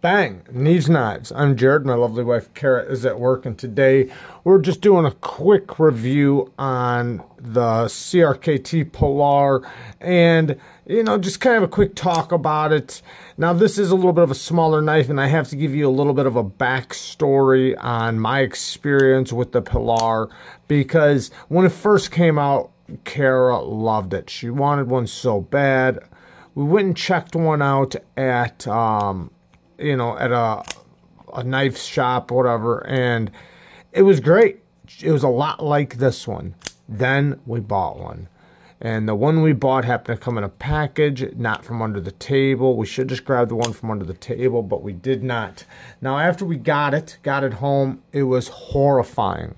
Bang! Neeves knives. I'm Jerad. My lovely wife Kara is at work, and today we're just doing a quick review on the CRKT Pilar and, you know, just kind of a quick talk about it. Now, this is a little bit of a smaller knife, and I have to give you a little bit of a backstory on my experience with the Pilar because when it first came out, Kara loved it. She wanted one so bad. We went and checked one out at um, you know, at a a knife shop, whatever, and it was great. It was a lot like this one. Then we bought one. And the one we bought happened to come in a package, not from under the table. We should just grab the one from under the table, but we did not. Now, after we got it, got it home, it was horrifying.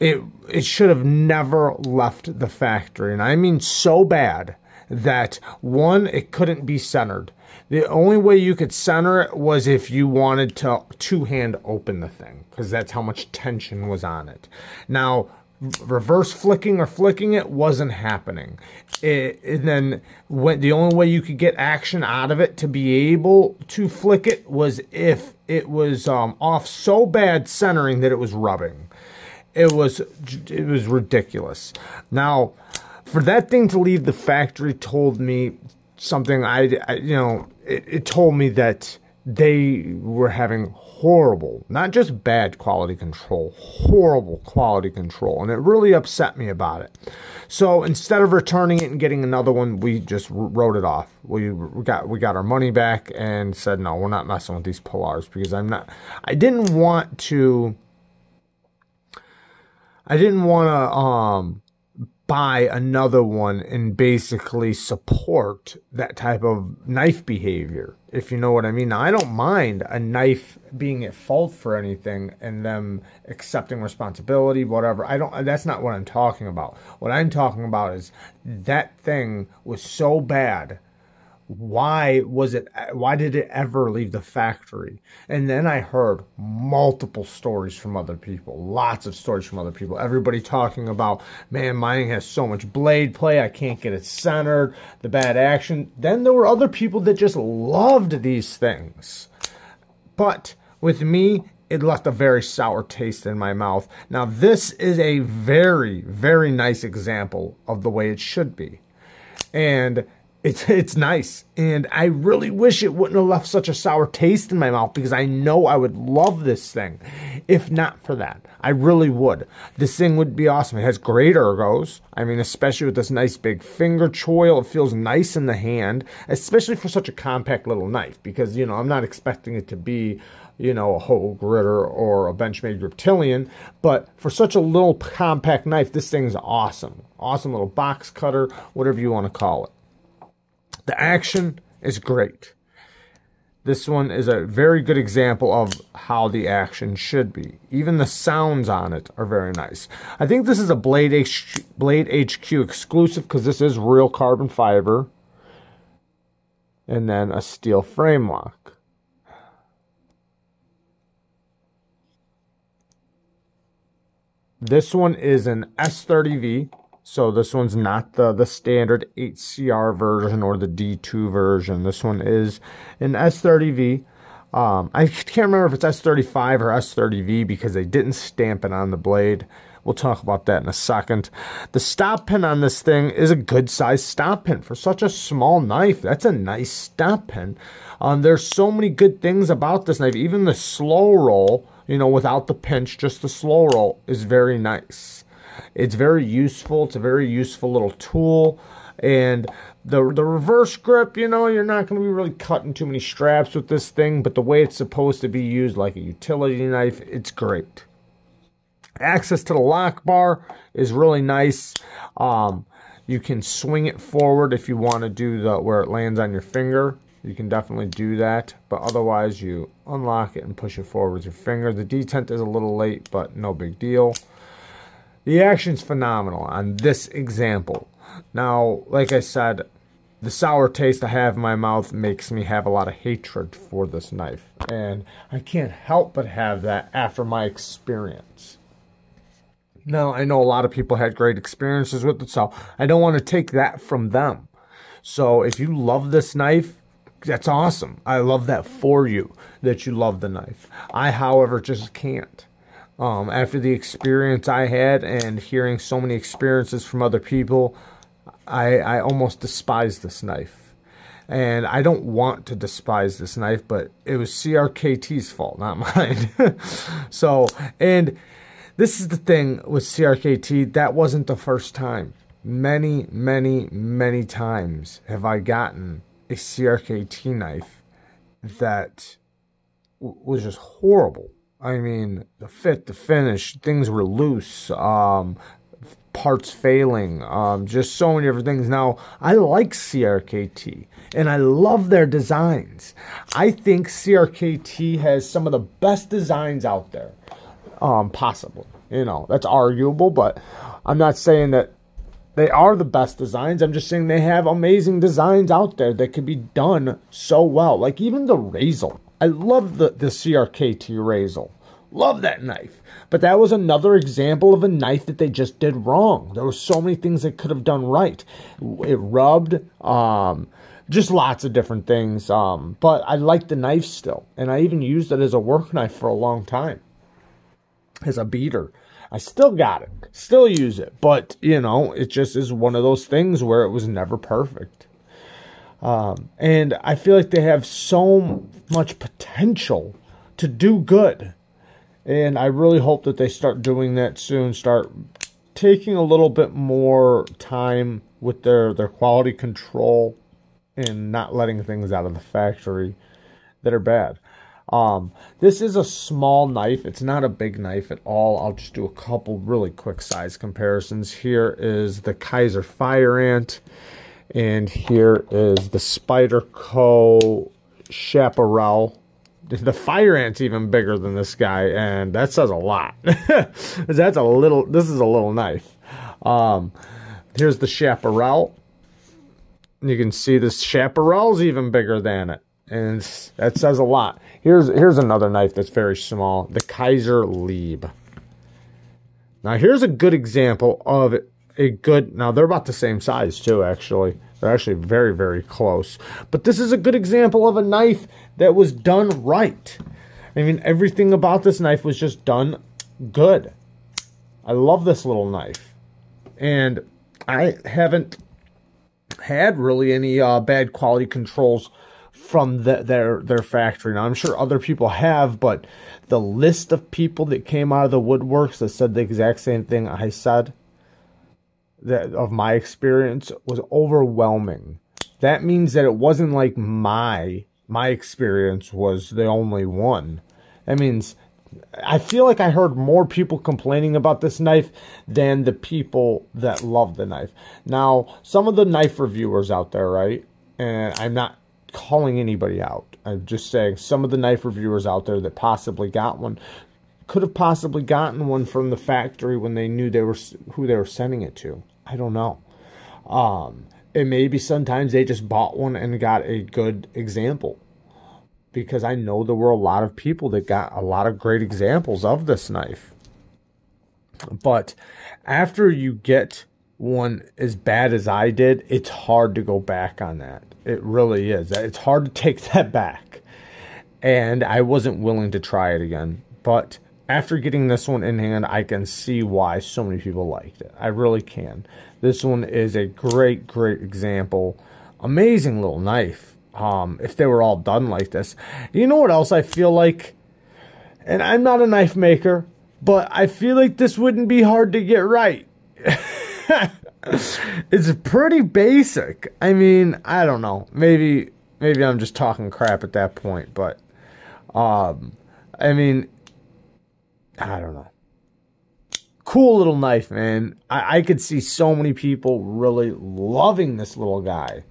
It it should have never left the factory, and I mean so bad that one, it couldn't be centered. The only way you could center it was if you wanted to two hand open the thing, because that's how much tension was on it. Now, reverse flicking or flicking it wasn't happening. It, and then when the only way you could get action out of it to be able to flick it was if it was um, off so bad centering that it was rubbing. It was it was ridiculous. Now, for that thing to leave the factory told me something I, I you know it, it told me that they were having horrible, not just bad quality control, horrible quality control. And it really upset me about it. So instead of returning it and getting another one, we just wrote it off. We, got we got our money back and said no, we're not messing with these Pilars because I'm not. I didn't want to. I didn't want to um buy another one and basically support that type of knife behavior, if you know what I mean. Now, I don't mind a knife being at fault for anything and them accepting responsibility, whatever. I don't, that's not what I'm talking about. What I'm talking about is that thing was so bad why was it why did it ever leave the factory? And then i heard multiple stories from other people lots of stories from other people. Everybody talking about man mine has so much blade play i can't get it centered the bad action. Then there were other people that just loved these things. But with me it left a very sour taste in my mouth. Now this is a very very nice example of the way it should be. And it's it's nice and i really wish it wouldn't have left such a sour taste in my mouth because i know i would love this thing if not for that i really would this thing would be awesome it has great ergos i mean especially with this nice big finger choil it feels nice in the hand especially for such a compact little knife because you know i'm not expecting it to be you know, a whole Ritter or a Benchmade Griptilian. But for such a little compact knife, this thing's awesome. Awesome little box cutter, whatever you want to call it. The action is great. This one is a very good example of how the action should be. Even the sounds on it are very nice. I think this is a Blade, Blade HQ exclusive because this is real carbon fiber. And then a steel frame lock. This one is an S30V. So this one's not the, the standard HCR version or the D2 version. This one is an S30V. Um, I can't remember if it's S35 or S30V because they didn't stamp it on the blade. We'll talk about that in a second. The stop pin on this thing is a good size stop pin for such a small knife. That's a nice stop pin. Um, there's so many good things about this knife. Even the slow roll, you know, without the pinch, just the slow roll is very nice. It's very useful. It's a very useful little tool. And the the reverse grip, you know, you're not going to be really cutting too many straps with this thing, but the way it's supposed to be used like a utility knife, it's great. Access to the lock bar is really nice. Um, you can swing it forward if you want to do the where it lands on your finger. You can definitely do that, but otherwise you unlock it and push it forward with your finger. The detent is a little late, but no big deal. The action's phenomenal on this example. Now, like I said, the sour taste I have in my mouth makes me have a lot of hatred for this knife. And I can't help but have that after my experience. Now, I know a lot of people had great experiences with it, so I don't want to take that from them. So if you love this knife, that's awesome. I love that for you that you love the knife. I, however, just can't. Um, after the experience I had and hearing so many experiences from other people, I, I almost despise this knife. And I don't want to despise this knife, but it was CRKT's fault, not mine. so, and this is the thing with CRKT, that wasn't the first time. Many, many, many times have I gotten a CRKT knife that was just horrible. I mean, the fit, the finish, things were loose, um, parts failing, um, just so many different things. Now, I like CRKT and I love their designs. I think CRKT has some of the best designs out there, um, possible. You know, that's arguable, but I'm not saying that they are the best designs. I'm just saying they have amazing designs out there that could be done so well. Like even the Razel. I love the, the CRKT Razel. Love that knife. But that was another example of a knife that they just did wrong. There were so many things they could have done right. It rubbed, um, just lots of different things. Um, but I like the knife still. And I even used it as a work knife for a long time. As a beater. I still got it, still use it, but you know, it just is one of those things where it was never perfect. Um, and I feel like they have so much potential to do good. And I really hope that they start doing that soon, start taking a little bit more time with their, their quality control and not letting things out of the factory that are bad. Um, this is a small knife. It's not a big knife at all. I'll just do a couple really quick size comparisons. Here is the Kizer Fire Ant. And here is the Spyderco Chaparral. The Fire Ant's even bigger than this guy, and that says a lot. That's a little, this is a little knife. Um, here's the Chaparral. You can see this Chaparral's even bigger than it and that says a lot. Here's here's another knife that's very small, the Kizer Lieb. Now here's a good example of a good. Now they're about the same size too. Actually, they're actually very very close. But this is a good example of a knife that was done right. I mean, everything about this knife was just done good. I love this little knife, and I haven't had really any uh, bad quality controls from the, their their factory. Now I'm sure other people have, but the list of people that came out of the woodworks that said the exact same thing I said that of my experience was overwhelming. That means that it wasn't like my my experience was the only one. That means I feel like I heard more people complaining about this knife than the people that love the knife. Now, some of the knife reviewers out there, right? And I'm not calling anybody out. I'm just saying some of the knife reviewers out there that possibly got one could have possibly gotten one from the factory when they knew they were who they were sending it to. I don't know. Um, and maybe sometimes they just bought one and got a good example. Because I know there were a lot of people that got a lot of great examples of this knife. But after you get one as bad as I did, it's hard to go back on that. It really is. It's hard to take that back. And I wasn't willing to try it again. But after getting this one in hand, I can see why so many people liked it. I really can. This one is a great, great example. Amazing little knife. Um, if they were all done like this. You know what else I feel like? And I'm not a knife maker, but I feel like this wouldn't be hard to get right. it's pretty basic. I mean, I don't know. Maybe maybe I'm just talking crap at that point, but um I mean I don't know. Cool little knife, man. I, I could see so many people really loving this little guy.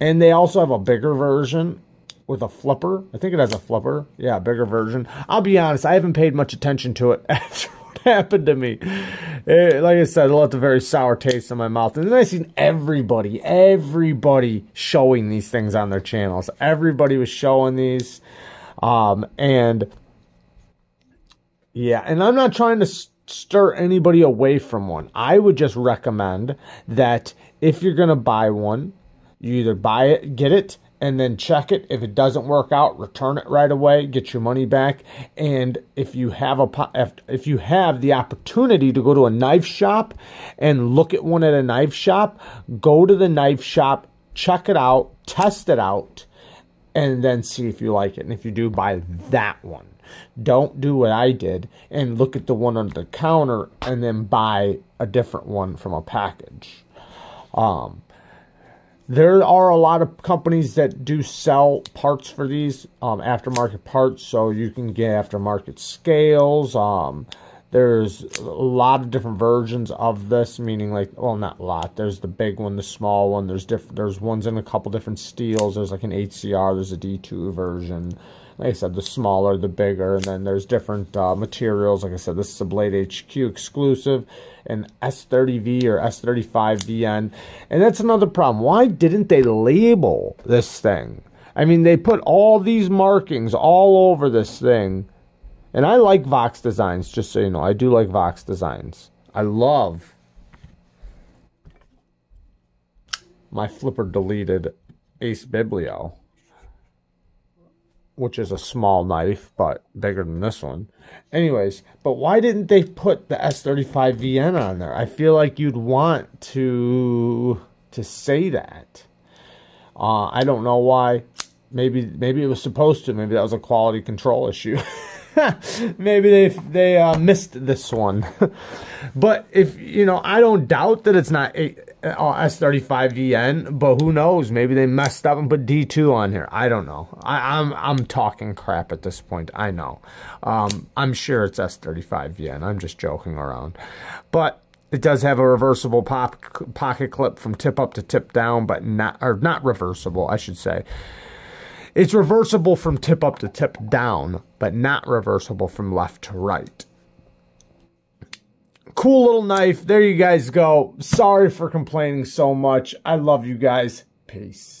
And they also have a bigger version with a flipper. I think it has a flipper. Yeah, bigger version. I'll be honest, I haven't paid much attention to it after what happened to me. It, like I said, it left a very sour taste in my mouth. And then I seen everybody, everybody showing these things on their channels. Everybody was showing these. Um, and yeah, and I'm not trying to stir anybody away from one. I would just recommend that if you're going to buy one, you either buy it, get it, and then check it. If it doesn't work out, return it right away, get your money back. And if you have a if you have the opportunity to go to a knife shop and look at one at a knife shop, go to the knife shop, check it out, test it out, and then see if you like it. And if you do, buy that one. Don't do what I did and look at the one under the counter and then buy a different one from a package. Um, there are a lot of companies that do sell parts for these um, aftermarket parts, so you can get aftermarket scales. Um, there's a lot of different versions of this, meaning like, well, not a lot. There's the big one, the small one. There's different. There's ones in a couple different steels. There's like an HCR. There's a D2 version like I said, the smaller, the bigger, and then there's different uh, materials. Like I said, this is a Blade HQ exclusive, an S30V or S35VN, and that's another problem. Why didn't they label this thing? I mean, they put all these markings all over this thing, and I like Vox Designs, just so you know. I do like Vox Designs. I love my flipper deleted Ace Biblio which is a small knife, but bigger than this one. Anyways, but why didn't they put the S35VN on there? I feel like you'd want to to say that. Uh, I don't know why. Maybe maybe it was supposed to. Maybe that was a quality control issue. maybe they they uh, missed this one. but if you know, I don't doubt that it's not a, uh, S35VN, but who knows? Maybe they messed up and put D2 on here. I don't know. I, am I'm, I'm talking crap at this point. I know. Um, I'm sure it's S35VN. I'm just joking around, but it does have a reversible pop, pocket clip from tip up to tip down, but not or not reversible, I should say. It's reversible from tip up to tip down, but not reversible from left to right. Cool little knife. There you guys go. Sorry for complaining so much. I love you guys. Peace.